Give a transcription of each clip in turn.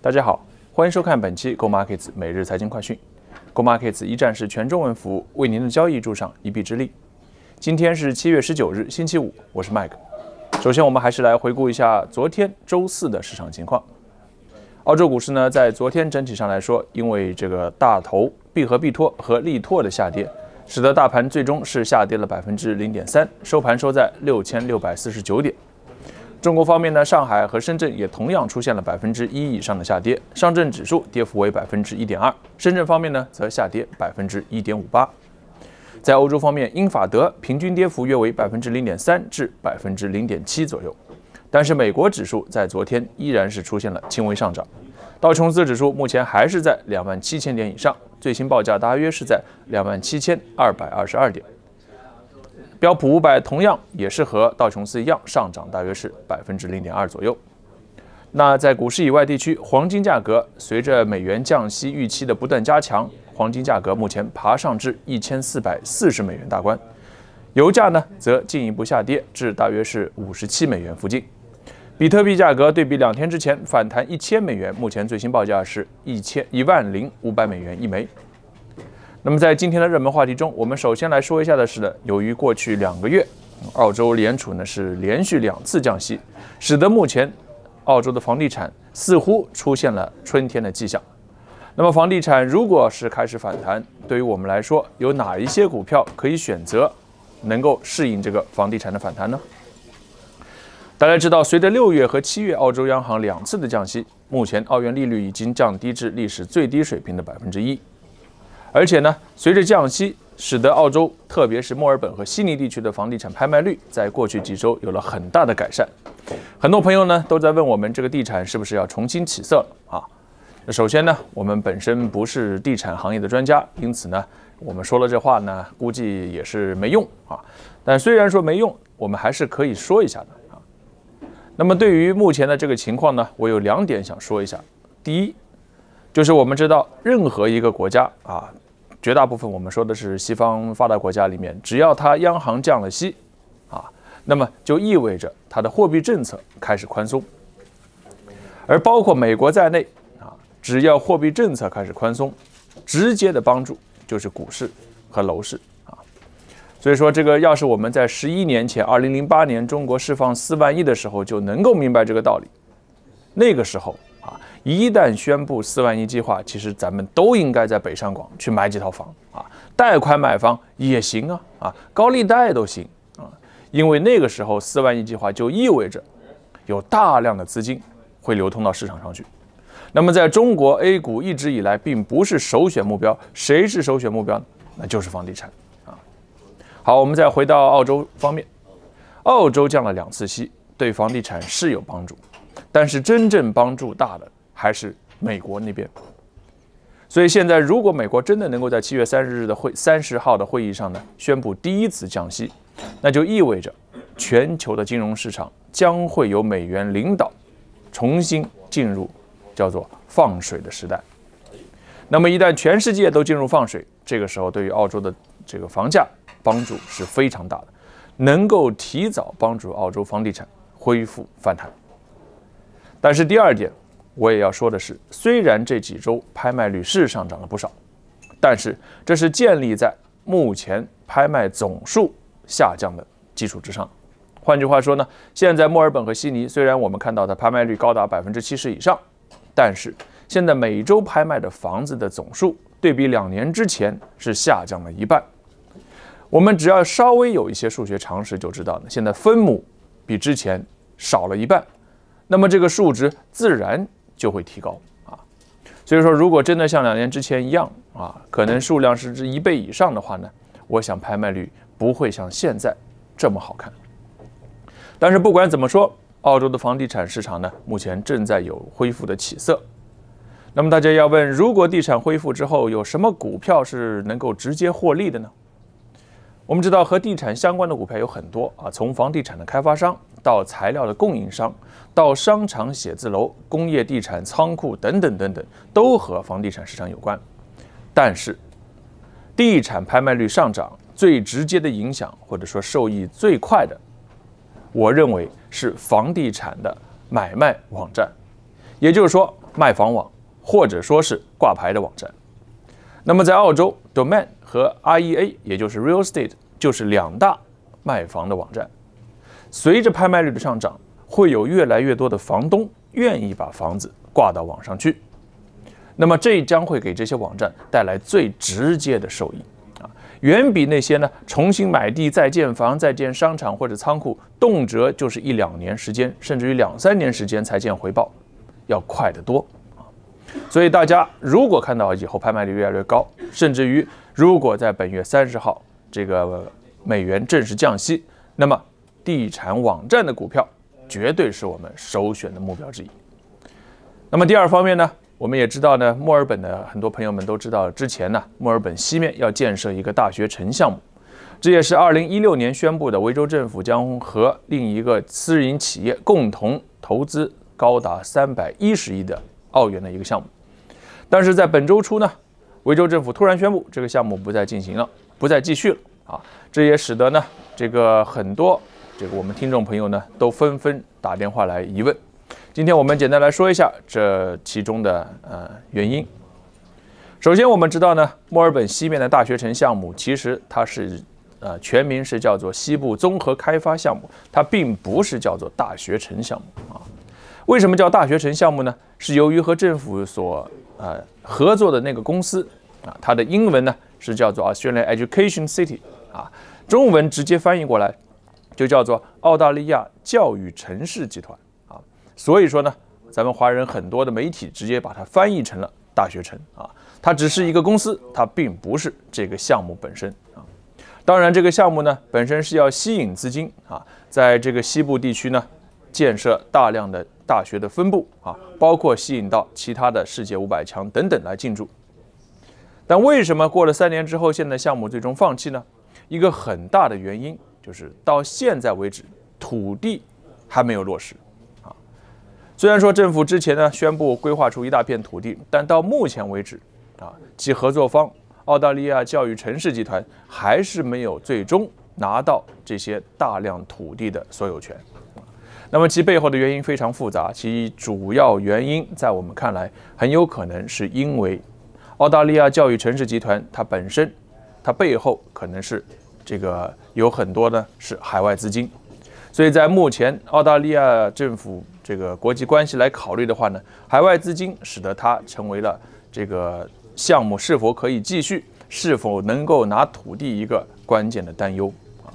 大家好，欢迎收看本期 Go Markets 每日财经快讯。Go Markets 一站式全中文服务，为您的交易助上一臂之力。今天是七月十九日，星期五，我是 Mike。首先，我们还是来回顾一下昨天周四的市场情况。澳洲股市呢，在昨天整体上来说，因为这个大头必和必拓和力拓的下跌，使得大盘最终是下跌了百分之零点三，收盘收在六千六百四十九点。中国方面呢，上海和深圳也同样出现了百分之一以上的下跌，上证指数跌幅为百分之一点二，深圳方面呢则下跌百分之一点五八。在欧洲方面，英法德平均跌幅约为百分之零点三至百分之零点七左右，但是美国指数在昨天依然是出现了轻微上涨，道琼斯指数目前还是在两万七千点以上，最新报价大约是在两万七千二百二十二点。标普五百同样也是和道琼斯一样上涨，大约是百分之零点二左右。那在股市以外地区，黄金价格随着美元降息预期的不断加强，黄金价格目前爬上至一千四百四十美元大关。油价呢则进一步下跌至大约是五十七美元附近。比特币价格对比两天之前反弹一千美元，目前最新报价是一千一万零五百美元一枚。那么在今天的热门话题中，我们首先来说一下的是呢，由于过去两个月，澳洲联储呢是连续两次降息，使得目前澳洲的房地产似乎出现了春天的迹象。那么房地产如果是开始反弹，对于我们来说，有哪一些股票可以选择，能够适应这个房地产的反弹呢？大家知道，随着六月和七月澳洲央行两次的降息，目前澳元利率已经降低至历史最低水平的百分之一。而且呢，随着降息，使得澳洲，特别是墨尔本和悉尼地区的房地产拍卖率，在过去几周有了很大的改善。很多朋友呢都在问我们，这个地产是不是要重新起色了啊？那首先呢，我们本身不是地产行业的专家，因此呢，我们说了这话呢，估计也是没用啊。但虽然说没用，我们还是可以说一下的啊。那么对于目前的这个情况呢，我有两点想说一下。第一，就是我们知道，任何一个国家啊，绝大部分我们说的是西方发达国家里面，只要它央行降了息，啊，那么就意味着它的货币政策开始宽松。而包括美国在内啊，只要货币政策开始宽松，直接的帮助就是股市和楼市啊。所以说，这个要是我们在十一年前，二零零八年中国释放四万亿的时候就能够明白这个道理，那个时候。一旦宣布四万亿计划，其实咱们都应该在北上广去买几套房啊，贷款买房也行啊，啊，高利贷都行啊，因为那个时候四万亿计划就意味着有大量的资金会流通到市场上去。那么在中国 A 股一直以来并不是首选目标，谁是首选目标？那就是房地产啊。好，我们再回到澳洲方面，澳洲降了两次息，对房地产是有帮助，但是真正帮助大的。还是美国那边，所以现在如果美国真的能够在七月三十日的会三十号的会议上呢宣布第一次降息，那就意味着全球的金融市场将会由美元领导，重新进入叫做放水的时代。那么一旦全世界都进入放水，这个时候对于澳洲的这个房价帮助是非常大的，能够提早帮助澳洲房地产恢复反弹。但是第二点。我也要说的是，虽然这几周拍卖率是上涨了不少，但是这是建立在目前拍卖总数下降的基础之上。换句话说呢，现在墨尔本和悉尼虽然我们看到的拍卖率高达百分之七十以上，但是现在每周拍卖的房子的总数对比两年之前是下降了一半。我们只要稍微有一些数学常识就知道呢，现在分母比之前少了一半，那么这个数值自然。就会提高啊，所以说，如果真的像两年之前一样啊，可能数量是一倍以上的话呢，我想拍卖率不会像现在这么好看。但是不管怎么说，澳洲的房地产市场呢，目前正在有恢复的起色。那么大家要问，如果地产恢复之后，有什么股票是能够直接获利的呢？我们知道和地产相关的股票有很多啊，从房地产的开发商到材料的供应商，到商场、写字楼、工业地产、仓库等等等等，都和房地产市场有关。但是，地产拍卖率上涨最直接的影响，或者说受益最快的，我认为是房地产的买卖网站。也就是说，卖房网，或者说是挂牌的网站。那么在澳洲，Domain 和 REA，也就是 Real Estate，就是两大卖房的网站。随着拍卖率的上涨，会有越来越多的房东愿意把房子挂到网上去。那么这将会给这些网站带来最直接的收益啊，远比那些呢重新买地再建房、再建商场或者仓库，动辄就是一两年时间，甚至于两三年时间才见回报，要快得多啊。所以大家如果看到以后拍卖率越来越高，甚至于如果在本月三十号这个美元正式降息，那么地产网站的股票绝对是我们首选的目标之一。那么第二方面呢？我们也知道呢，墨尔本的很多朋友们都知道，之前呢，墨尔本西面要建设一个大学城项目，这也是二零一六年宣布的，维州政府将和另一个私营企业共同投资高达三百一十亿的澳元的一个项目。但是在本周初呢，维州政府突然宣布这个项目不再进行了，不再继续了啊！这也使得呢，这个很多这个我们听众朋友呢都纷纷打电话来疑问。今天我们简单来说一下这其中的呃原因。首先，我们知道呢，墨尔本西面的大学城项目，其实它是呃全名是叫做西部综合开发项目，它并不是叫做大学城项目啊。为什么叫大学城项目呢？是由于和政府所呃合作的那个公司啊，它的英文呢是叫做 Australian Education City 啊，中文直接翻译过来就叫做澳大利亚教育城市集团啊。所以说呢，咱们华人很多的媒体直接把它翻译成了大学城啊，它只是一个公司，它并不是这个项目本身啊。当然，这个项目呢本身是要吸引资金啊，在这个西部地区呢建设大量的大学的分部啊，包括吸引到其他的世界五百强等等来进驻。但为什么过了三年之后，现在项目最终放弃呢？一个很大的原因就是到现在为止，土地还没有落实。啊虽然说政府之前呢宣布规划出一大片土地，但到目前为止，啊，其合作方澳大利亚教育城市集团还是没有最终拿到这些大量土地的所有权。那么其背后的原因非常复杂，其主要原因在我们看来，很有可能是因为澳大利亚教育城市集团它本身，它背后可能是这个有很多呢是海外资金，所以在目前澳大利亚政府。这个国际关系来考虑的话呢，海外资金使得它成为了这个项目是否可以继续、是否能够拿土地一个关键的担忧啊。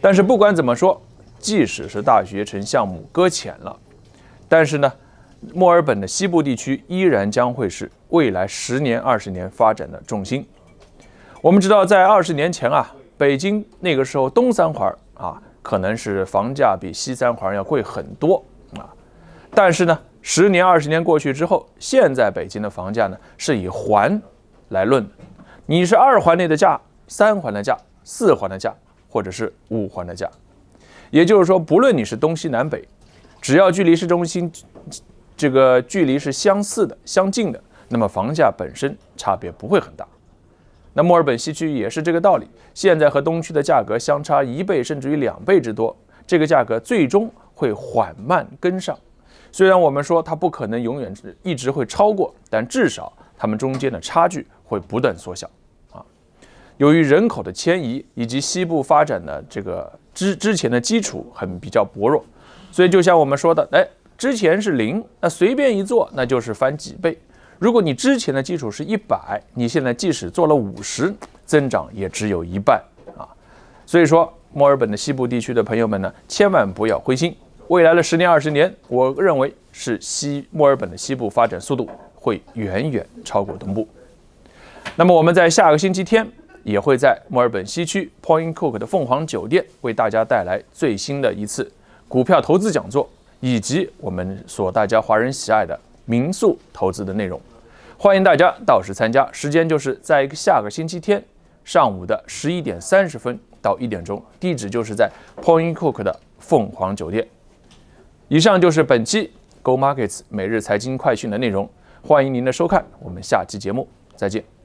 但是不管怎么说，即使是大学城项目搁浅了，但是呢，墨尔本的西部地区依然将会是未来十年、二十年发展的重心。我们知道，在二十年前啊，北京那个时候东三环啊，可能是房价比西三环要贵很多啊。但是呢，十年、二十年过去之后，现在北京的房价呢是以环来论的。你是二环内的价、三环的价、四环的价，或者是五环的价。也就是说，不论你是东西南北，只要距离市中心这个距离是相似的、相近的，那么房价本身差别不会很大。那墨尔本西区也是这个道理。现在和东区的价格相差一倍甚至于两倍之多，这个价格最终会缓慢跟上。虽然我们说它不可能永远一直会超过，但至少它们中间的差距会不断缩小啊。由于人口的迁移以及西部发展的这个之之前的基础很比较薄弱，所以就像我们说的，哎，之前是零，那随便一做那就是翻几倍。如果你之前的基础是一百，你现在即使做了五十，增长也只有一半啊。所以说，墨尔本的西部地区的朋友们呢，千万不要灰心。未来的十年、二十年，我认为是西墨尔本的西部发展速度会远远超过东部。那么我们在下个星期天也会在墨尔本西区 Point Cook 的凤凰酒店为大家带来最新的一次股票投资讲座，以及我们所大家华人喜爱的民宿投资的内容。欢迎大家到时参加，时间就是在一个下个星期天上午的十一点三十分到一点钟，地址就是在 Point Cook 的凤凰酒店。以上就是本期 Go Markets 每日财经快讯的内容，欢迎您的收看，我们下期节目再见。